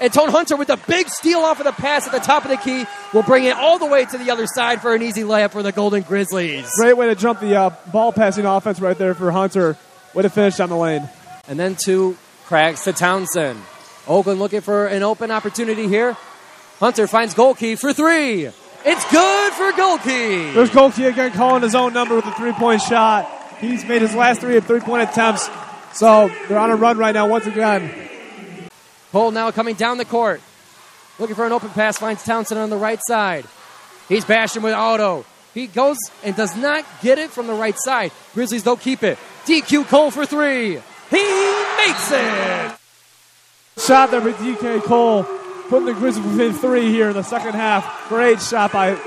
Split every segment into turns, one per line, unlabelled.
And Tone Hunter with a big steal off of the pass at the top of the key will bring it all the way to the other side for an easy layup for the Golden Grizzlies.
Great way to jump the uh, ball passing offense right there for Hunter. Way to finish down the lane.
And then to Craggs to Townsend. Oakland looking for an open opportunity here. Hunter finds Gohlke for three. It's good for Gohlke.
There's Gohlke again calling his own number with a three point shot. He's made his last three of three point attempts. So they're on a run right now once again.
Cole now coming down the court. Looking for an open pass, finds Townsend on the right side. He's bashing with Otto. He goes and does not get it from the right side. Grizzlies don't keep it. DQ Cole for three. He makes it.
Shot there DK Cole, putting the Grizzlies within three here in the second half. Great shot by,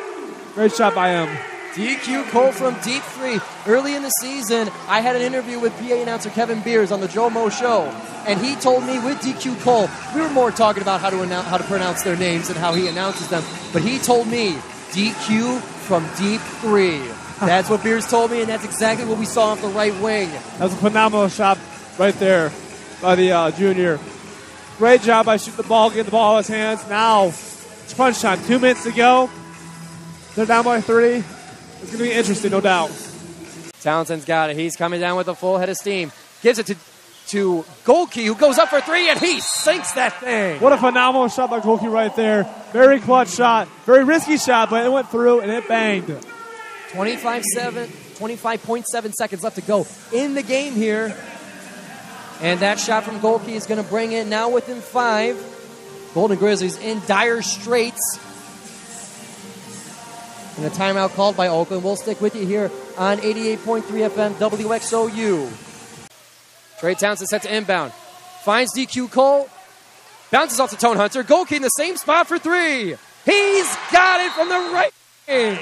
great shot by him.
DQ Cole from deep three. Early in the season, I had an interview with PA announcer Kevin Beers on the Joe Mo Show, and he told me with DQ Cole, we were more talking about how to announce, how to pronounce their names and how he announces them. But he told me DQ from deep three. That's what Beers told me, and that's exactly what we saw off the right wing.
That was a phenomenal shot right there by the uh, junior. Great job by shooting the ball, getting the ball in his hands. Now it's crunch time. Two minutes to go. They're down by three. It's going to be interesting, no doubt.
Townsend's got it. He's coming down with a full head of steam. Gives it to to Gohlke, who goes up for three, and he sinks that thing.
What a phenomenal shot by Gohlke right there. Very clutch shot. Very risky shot, but it went through and it banged.
25 7, 25.7 seconds left to go in the game here. And that shot from Gohlke is going to bring it now within five. Golden Grizzlies in dire straits. And a timeout called by Oakland. We'll stick with you here on 88.3 FM WXOU. Trey Townsend set to inbound. Finds DQ Cole. Bounces off to Tone Hunter. Gohlke in the same spot for three. He's got it from the right.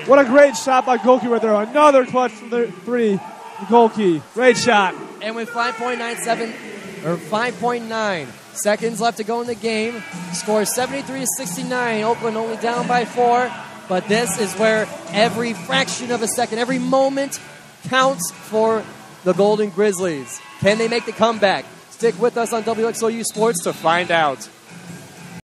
What a great shot by Gohlke right there. Another clutch from the three. Gohlke. Great shot.
And with 5.97 or 5.9 seconds left to go in the game, scores 73 to 69. Oakland only down by four. But this is where every fraction of a second, every moment counts for the Golden Grizzlies. Can they make the comeback? Stick with us on WXOU Sports to find out.